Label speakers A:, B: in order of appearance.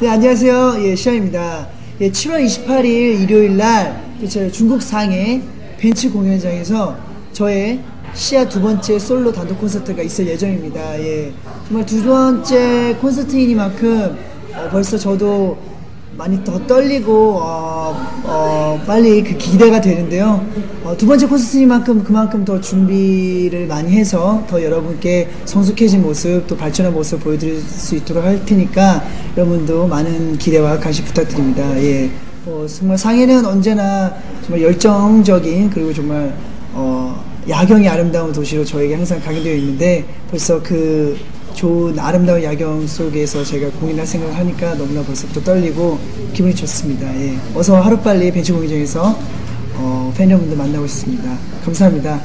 A: 네, 안녕하세요. 예, 시현입니다. 예, 7월 28일 일요일 날, 그 중국 상해 벤츠 공연장에서 저의 시아 두 번째 솔로 단독 콘서트가 있을 예정입니다. 예. 정말 두 번째 콘서트이니만큼 어, 벌써 저도 많이 더 떨리고 어, 어, 빨리 그 기대가 되는데요. 어, 두 번째 콘서트니만큼 그만큼 더 준비를 많이 해서 더 여러분께 성숙해진 모습 또 발전한 모습 보여드릴 수 있도록 할 테니까 여러분도 많은 기대와 감시 부탁드립니다. 예. 어, 정말 상해는 언제나 정말 열정적인 그리고 정말 어, 야경이 아름다운 도시로 저에게 항상 각인되어 있는데 벌써 그 좋은 아름다운 야경 속에서 제가 공연할 생각을 하니까 너무나 벌써부터 떨리고 기분이 좋습니다. 예. 어서 하루빨리 벤치 공연장에서 어, 팬 여러분들 만나고 싶습니다. 감사합니다.